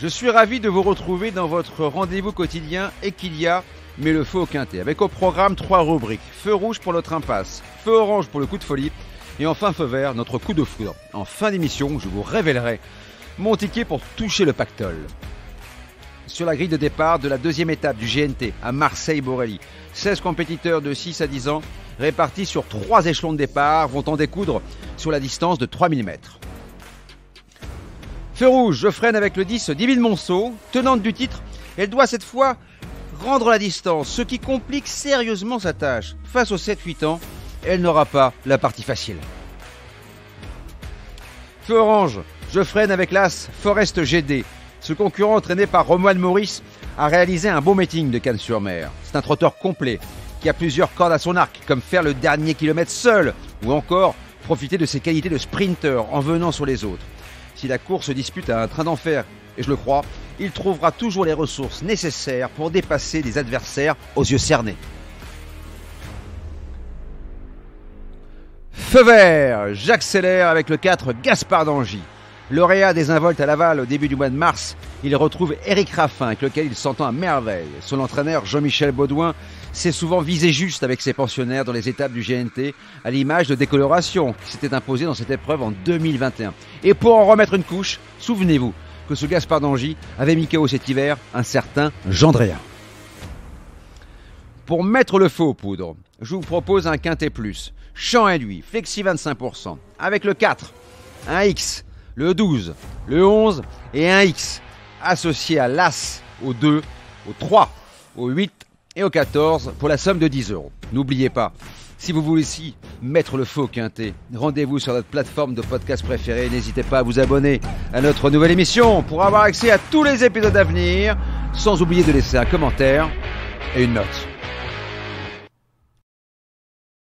Je suis ravi de vous retrouver dans votre rendez-vous quotidien Equilia, mais le feu au quintet. Avec au programme trois rubriques. Feu rouge pour notre impasse, feu orange pour le coup de folie, et enfin feu vert, notre coup de foudre. En fin d'émission, je vous révélerai mon ticket pour toucher le pactole. Sur la grille de départ de la deuxième étape du GNT à Marseille-Borelli, 16 compétiteurs de 6 à 10 ans répartis sur trois échelons de départ vont en découdre sur la distance de 3000 mètres. Feu rouge, je freine avec le 10 Divine Monceau, tenante du titre. Elle doit cette fois rendre la distance, ce qui complique sérieusement sa tâche. Face aux 7-8 ans, elle n'aura pas la partie facile. Feu orange, je freine avec l'As Forest GD. Ce concurrent entraîné par Romuald Maurice a réalisé un beau meeting de Cannes-sur-Mer. C'est un trotteur complet qui a plusieurs cordes à son arc, comme faire le dernier kilomètre seul, ou encore profiter de ses qualités de sprinter en venant sur les autres. Si la course se dispute à un train d'enfer, et je le crois, il trouvera toujours les ressources nécessaires pour dépasser des adversaires aux yeux cernés. Feu vert, j'accélère avec le 4 Gaspard d'Angy. Lauréat des involtes à Laval au début du mois de mars, il retrouve Eric Raffin avec lequel il s'entend à merveille. Son entraîneur Jean-Michel Baudouin s'est souvent visé juste avec ses pensionnaires dans les étapes du GNT, à l'image de décoloration qui s'était imposée dans cette épreuve en 2021. Et pour en remettre une couche, souvenez-vous que ce Gaspard d'Angy avait mis KO cet hiver un certain Gendréa. Pour mettre le feu aux poudres, je vous propose un quintet plus, champ induit, flexi 25%, avec le 4, un X, le 12, le 11 et un X, associé à l'As, au 2, au 3, au 8 et au 14 pour la somme de 10 euros. N'oubliez pas, si vous voulez aussi mettre le au quintet, rendez-vous sur notre plateforme de podcast préférée. N'hésitez pas à vous abonner à notre nouvelle émission pour avoir accès à tous les épisodes à venir, sans oublier de laisser un commentaire et une note.